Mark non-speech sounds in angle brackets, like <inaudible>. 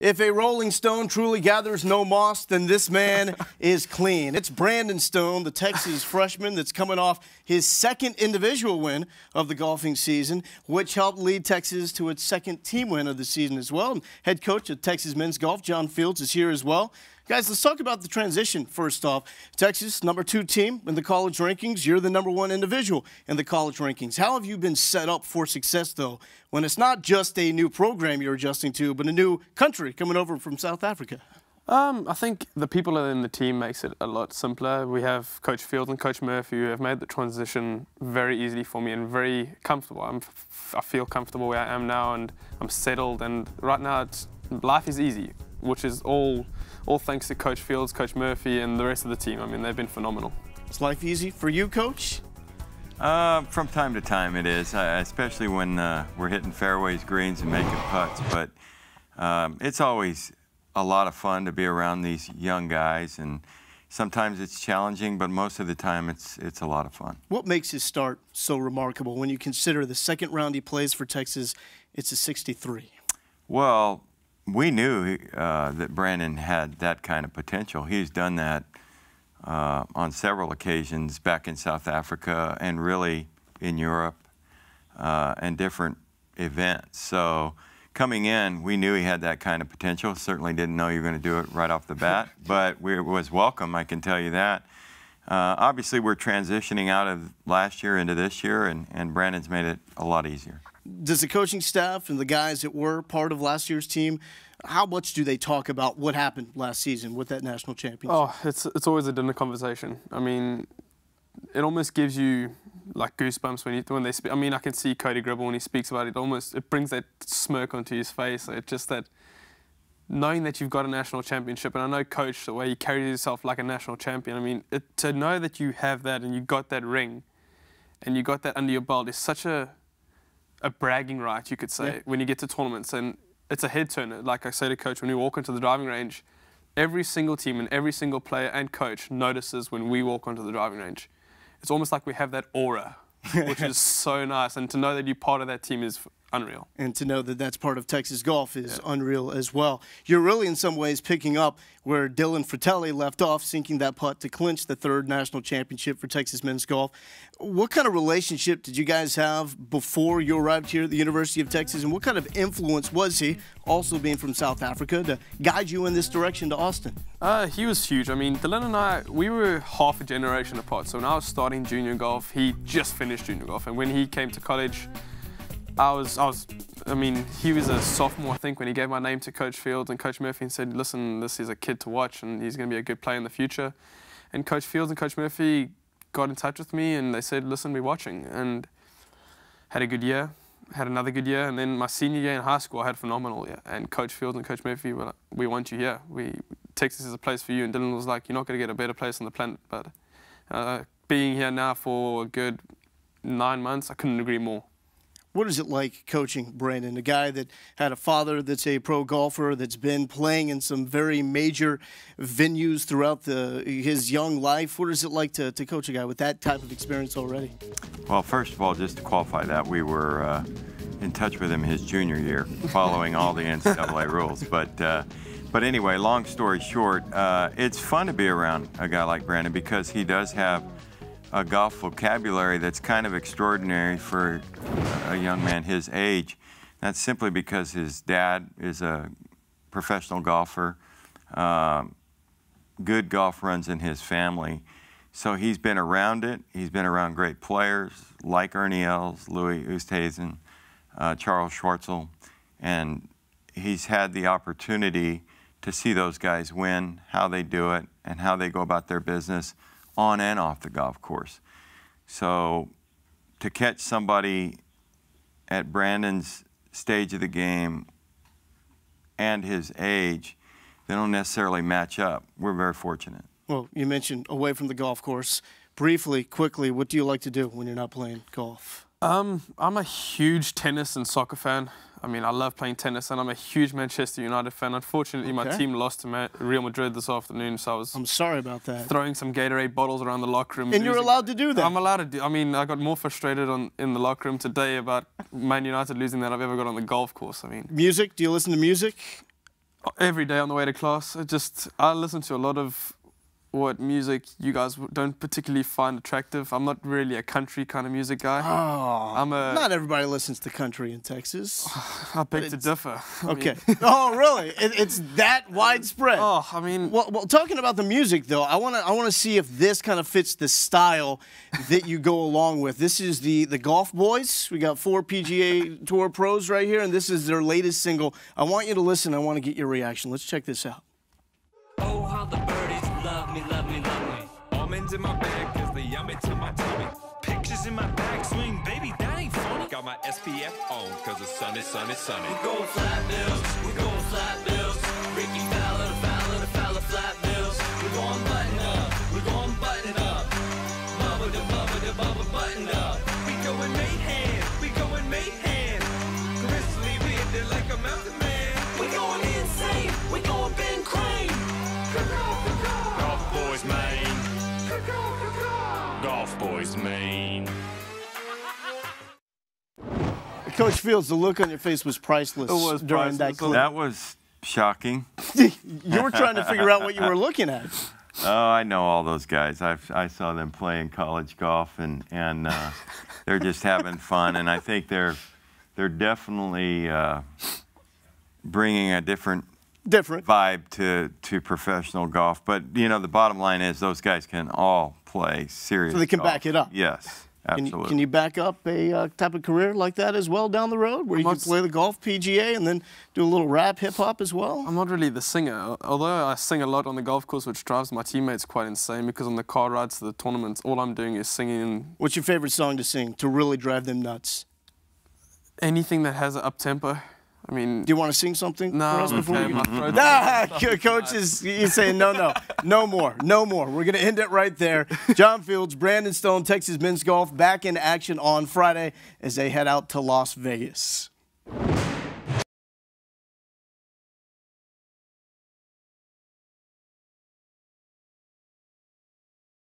If a rolling stone truly gathers no moss, then this man <laughs> is clean. It's Brandon Stone, the Texas <laughs> freshman that's coming off his second individual win of the golfing season, which helped lead Texas to its second team win of the season as well. And head coach of Texas men's golf, John Fields, is here as well. Guys, let's talk about the transition first off. Texas, number two team in the college rankings. You're the number one individual in the college rankings. How have you been set up for success, though, when it's not just a new program you're adjusting to, but a new country coming over from South Africa? Um, I think the people in the team makes it a lot simpler. We have Coach Fields and Coach Murphy who have made the transition very easily for me and very comfortable. I'm, I feel comfortable where I am now and I'm settled and right now life is easy, which is all all thanks to Coach Fields, Coach Murphy, and the rest of the team. I mean, they've been phenomenal. Is life easy for you, Coach? Uh, from time to time it is, uh, especially when uh, we're hitting fairways, greens, and making putts. But um, it's always a lot of fun to be around these young guys, and sometimes it's challenging, but most of the time it's it's a lot of fun. What makes his start so remarkable when you consider the second round he plays for Texas? It's a 63. Well, we knew uh, that Brandon had that kind of potential. He's done that uh, on several occasions back in South Africa and really in Europe uh, and different events. So coming in, we knew he had that kind of potential. Certainly didn't know you were going to do it right off the bat, <laughs> but we, it was welcome, I can tell you that. Uh, obviously, we're transitioning out of last year into this year, and, and Brandon's made it a lot easier does the coaching staff and the guys that were part of last year's team, how much do they talk about what happened last season with that national championship? Oh, it's it's always a dinner conversation. I mean, it almost gives you like goosebumps when you when they speak. I mean, I can see Cody Gribble when he speaks about it. Almost it brings that smirk onto his face. It's just that knowing that you've got a national championship, and I know coach the way he carries himself like a national champion. I mean, it, to know that you have that and you got that ring, and you got that under your belt is such a a bragging right, you could say, yeah. when you get to tournaments. And it's a head turner. Like I say to coach, when we walk into the driving range, every single team and every single player and coach notices when we walk onto the driving range. It's almost like we have that aura, <laughs> which is so nice. And to know that you're part of that team is unreal. And to know that that's part of Texas golf is yeah. unreal as well. You're really, in some ways, picking up where Dylan Frittelli left off, sinking that putt to clinch the third national championship for Texas men's golf. What kind of relationship did you guys have before you arrived here at the University of Texas, and what kind of influence was he, also being from South Africa, to guide you in this direction to Austin? Uh, he was huge. I mean, Dylan and I, we were half a generation apart. So when I was starting junior golf, he just finished junior golf, and when he came to college, I was, I was, I mean, he was a sophomore, I think, when he gave my name to Coach Fields and Coach Murphy and said, listen, this is a kid to watch and he's going to be a good player in the future. And Coach Fields and Coach Murphy got in touch with me and they said, listen, we're watching. And had a good year, had another good year. And then my senior year in high school, I had phenomenal year. And Coach Fields and Coach Murphy were like, we want you here. We, Texas is a place for you. And Dylan was like, you're not going to get a better place on the planet. But uh, being here now for a good nine months, I couldn't agree more. What is it like coaching Brandon, a guy that had a father that's a pro golfer, that's been playing in some very major venues throughout the, his young life? What is it like to, to coach a guy with that type of experience already? Well, first of all, just to qualify that, we were uh, in touch with him his junior year, following all the <laughs> NCAA rules. But uh, but anyway, long story short, uh, it's fun to be around a guy like Brandon because he does have a golf vocabulary that's kind of extraordinary for a young man his age. That's simply because his dad is a professional golfer. Um, good golf runs in his family. So he's been around it. He's been around great players like Ernie Els, Louis Oosthuizen, uh, Charles Schwartzel, and he's had the opportunity to see those guys win, how they do it, and how they go about their business on and off the golf course. So to catch somebody at Brandon's stage of the game and his age, they don't necessarily match up. We're very fortunate. Well, you mentioned away from the golf course. Briefly, quickly, what do you like to do when you're not playing golf? Um, I'm a huge tennis and soccer fan. I mean, I love playing tennis, and I'm a huge Manchester United fan. Unfortunately, okay. my team lost to Real Madrid this afternoon, so I was. I'm sorry about that. Throwing some Gatorade bottles around the locker room. And you're allowed to do that. I'm allowed to do. I mean, I got more frustrated on in the locker room today about Man United losing than I've ever got on the golf course. I mean. Music? Do you listen to music? every day on the way to class. I just I listen to a lot of what music you guys don't particularly find attractive. I'm not really a country kind of music guy. Oh, I'm a- not everybody listens to country in Texas. <sighs> I beg to differ. <laughs> I mean- Okay. <laughs> oh, really? It, it's that widespread. Oh, I mean, Well, well, talking about the music though, I want to I want to see if this kind of fits the style that you go along with. This is the the Golf Boys. We got four PGA Tour pros right here, and this is their latest single. I want you to listen. I want to get your reaction. Let's check this out. Me, love me, love me. Almonds in my bag, cause they yummy to my tummy. Pictures in my backswing, baby, that ain't funny. Got my SPF on, cause the sun is sunny, sunny. We going flat bills, we going Golf boys, Maine. Coach Fields, the look on your face was priceless It was during that clip. That was shocking. <laughs> you were trying to figure out what you were looking at. Oh, I know all those guys. I've, I saw them playing college golf, and and uh, they're just having fun. And I think they're they're definitely uh, bringing a different Different. vibe to to professional golf. But you know, the bottom line is those guys can all play serious. So they can golf. back it up. Yes, Can you, absolutely. can you back up a uh, type of career like that as well down the road, where you can play the golf PGA and then do a little rap hip hop as well? I'm not really the singer, although I sing a lot on the golf course, which drives my teammates quite insane because on the car rides to the tournaments, all I'm doing is singing What's your favorite song to sing to really drive them nuts? anything that has an up tempo. I mean, Do you want to sing something no, for us before okay, we my throat's- Ah, coach is he's saying no, no, no more, no more. We're gonna end it right there. John Fields, Brandon Stone, Texas men's golf back in action on Friday as they head out to Las Vegas.